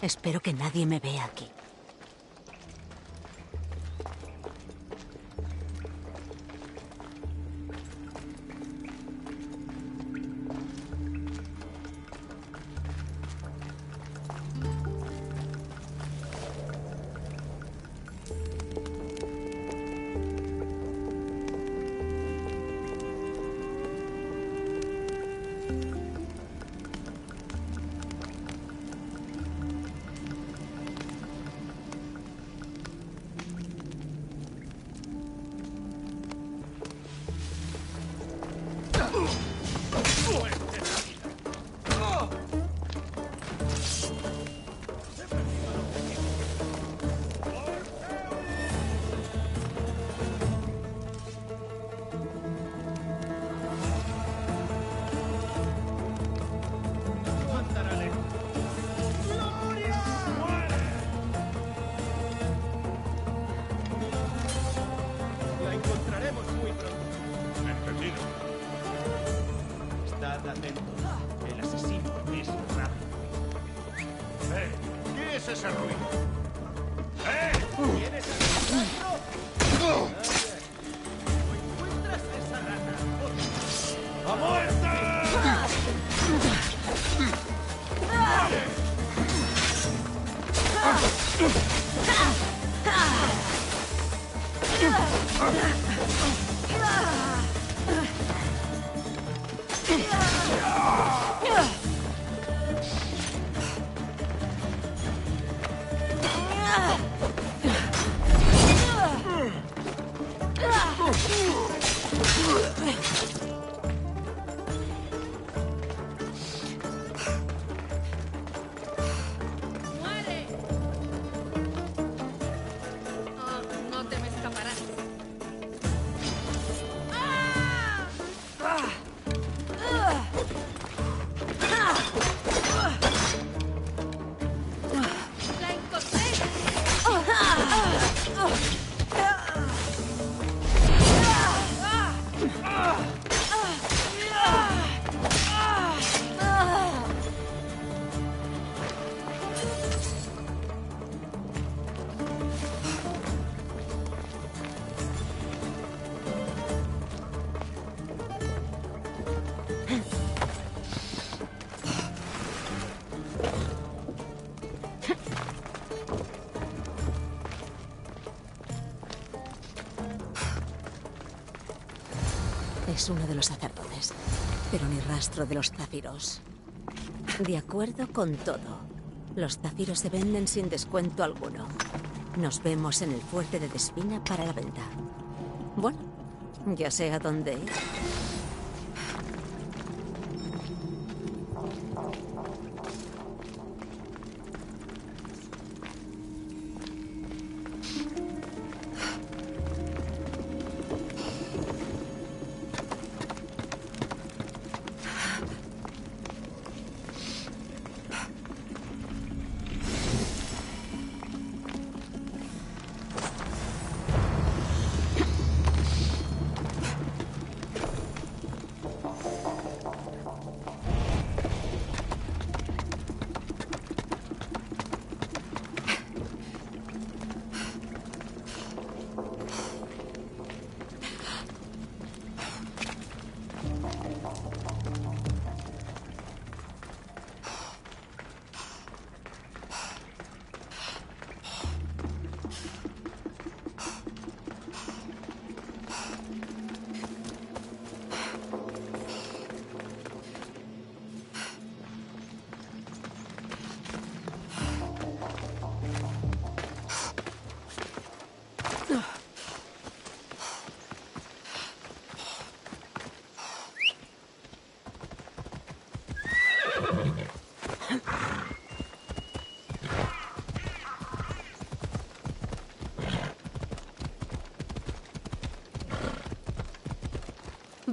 Espero que nadie me vea aquí. Eres uno de los sacerdotes, pero ni rastro de los zafiros. De acuerdo con todo. Los zafiros se venden sin descuento alguno. Nos vemos en el fuerte de Despina para la venta. Bueno, ya sé a dónde ir.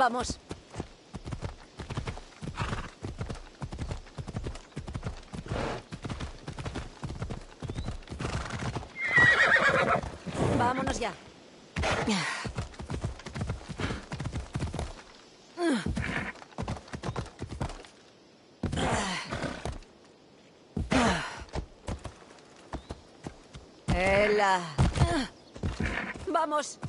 Vamos. Vámonos ya. Ela. Vamos.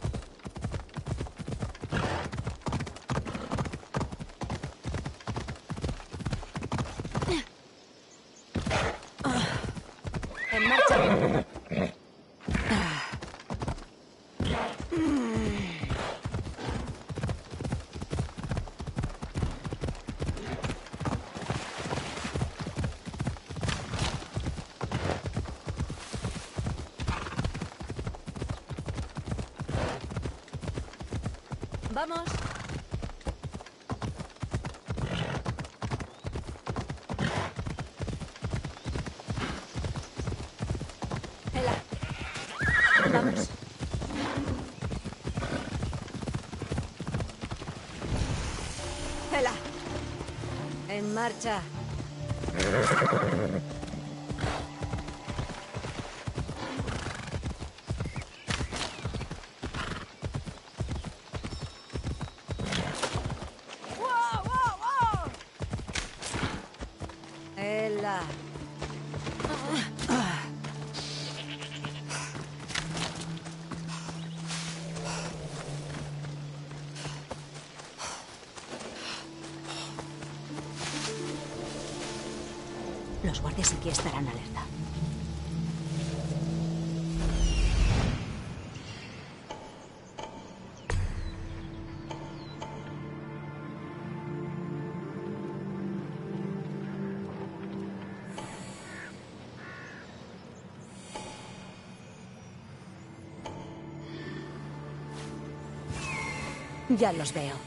En marcha. Vamos. Vamos. Ela. En marcha. Ya los veo.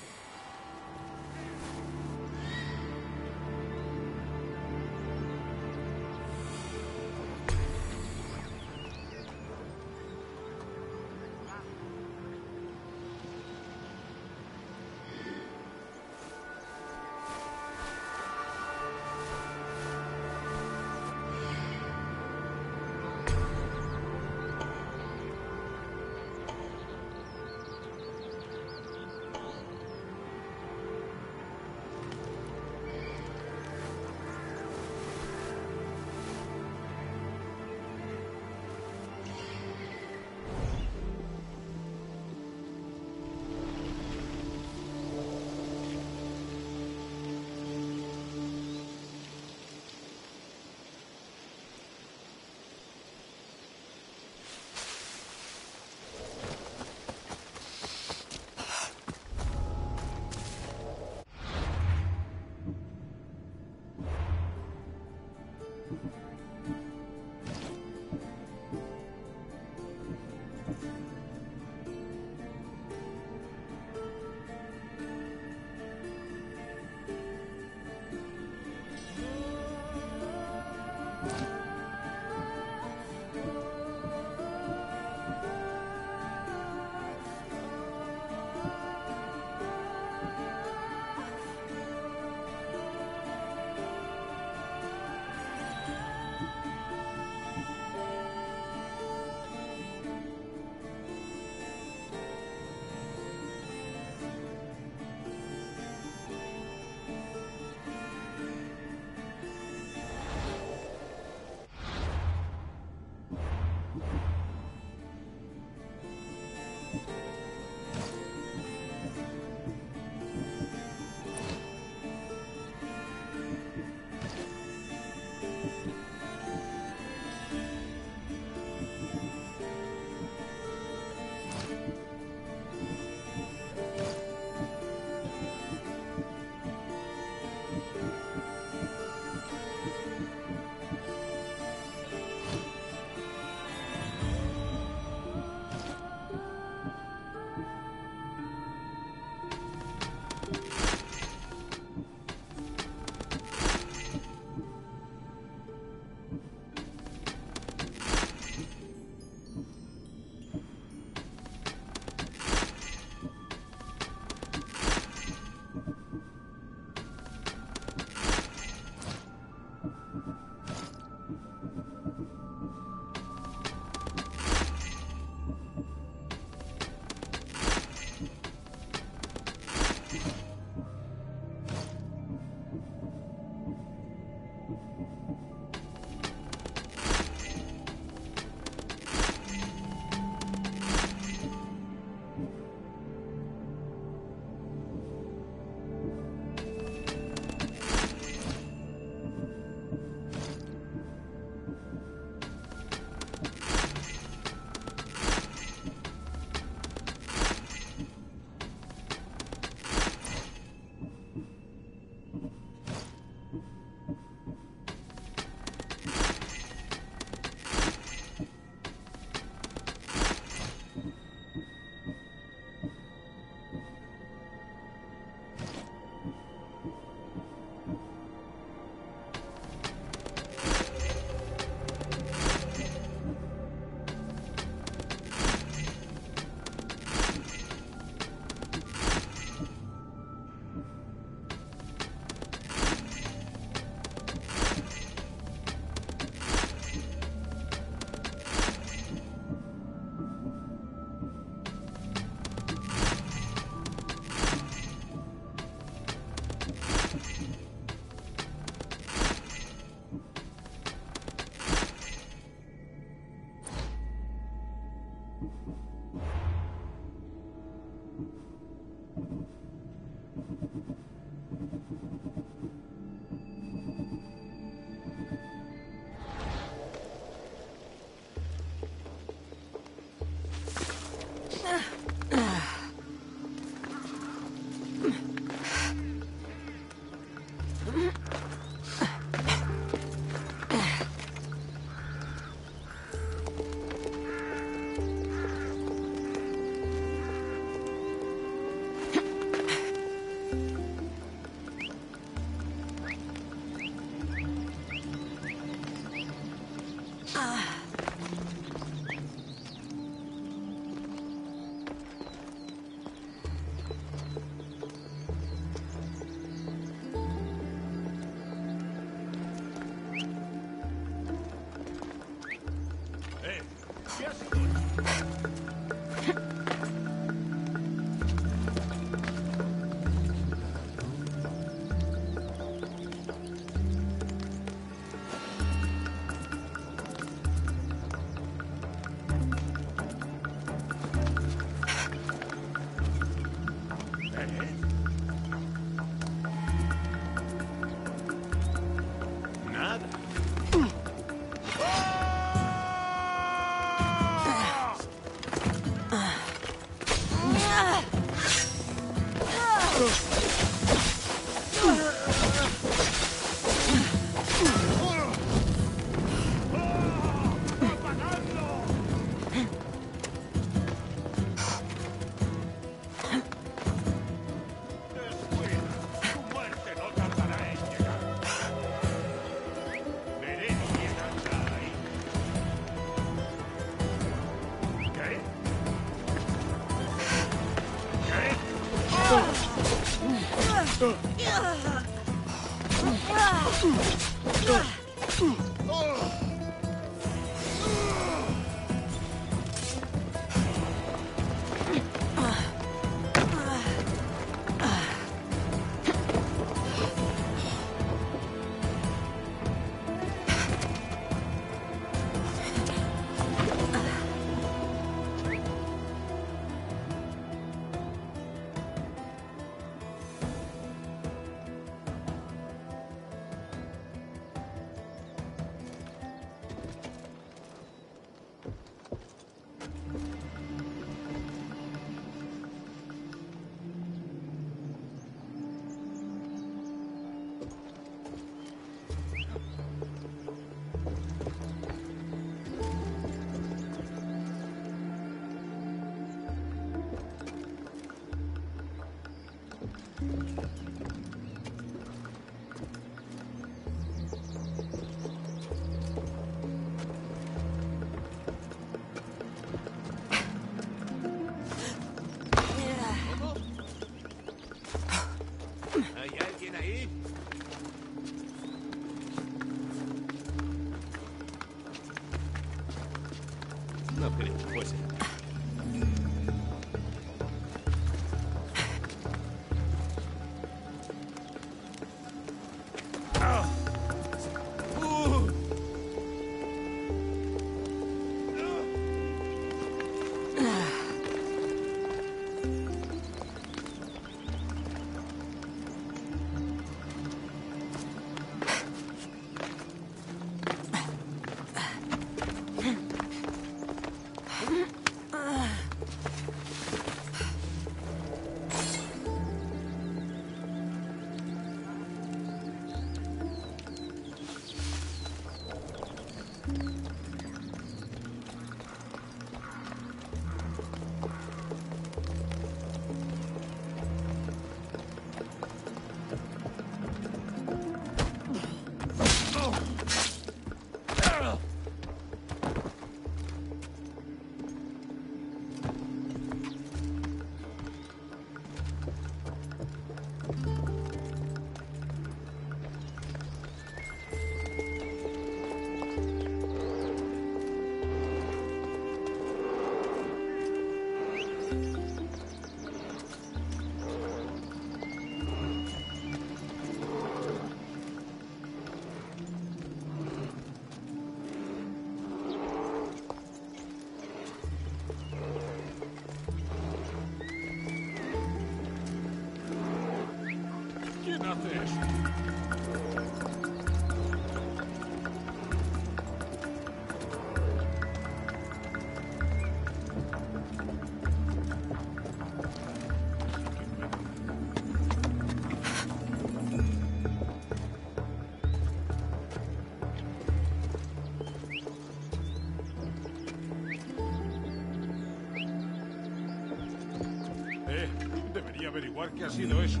Qué ha sido eso.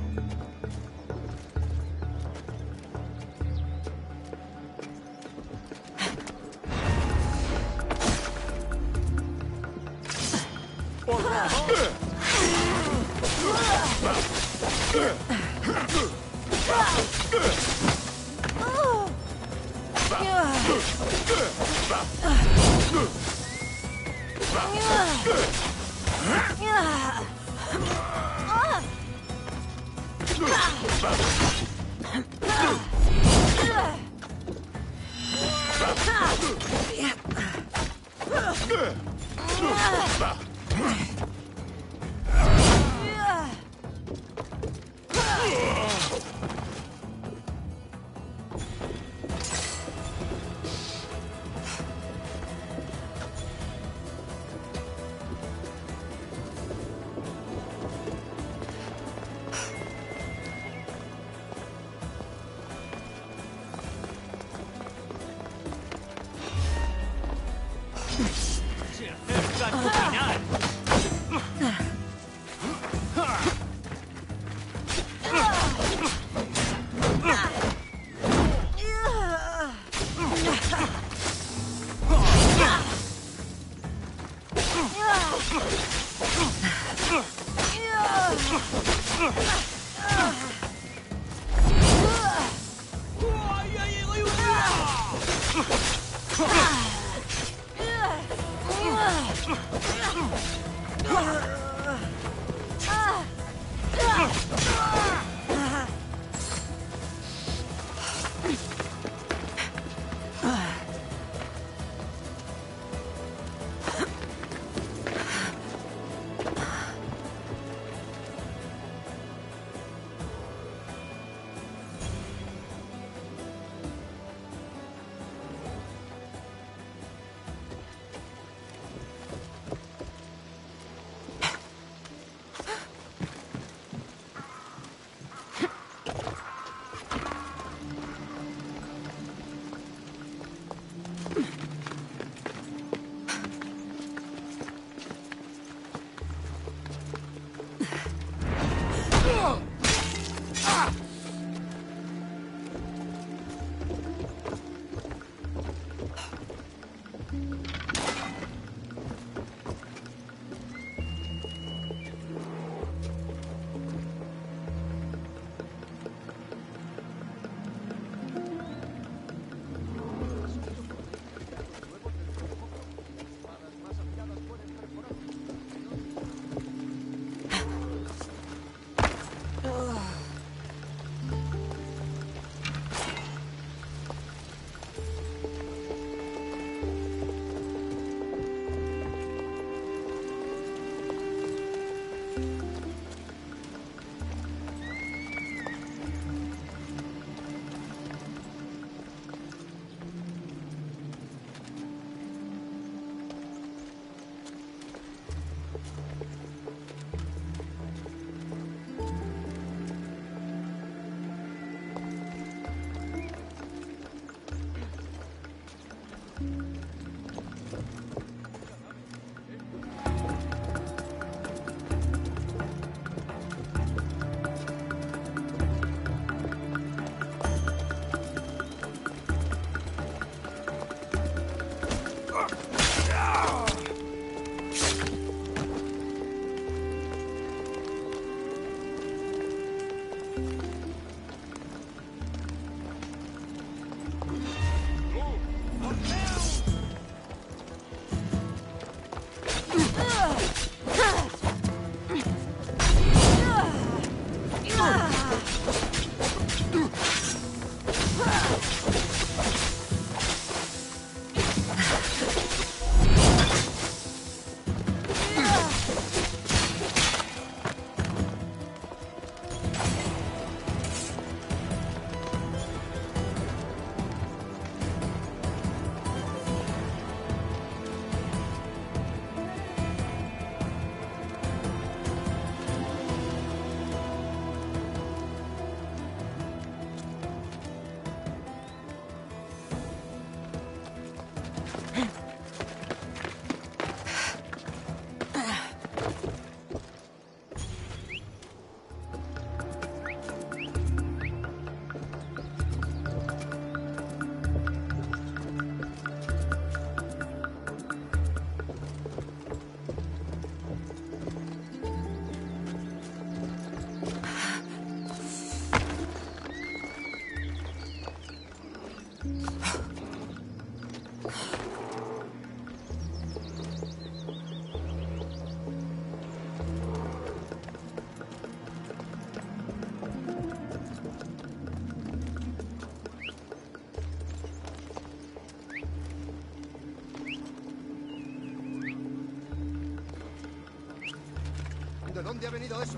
Dónde ha venido eso?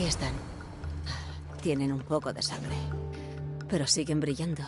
Aquí están. Tienen un poco de sangre, pero siguen brillando.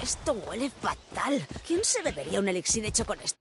Esto huele fatal. ¿Quién se bebería un elixir hecho con esto?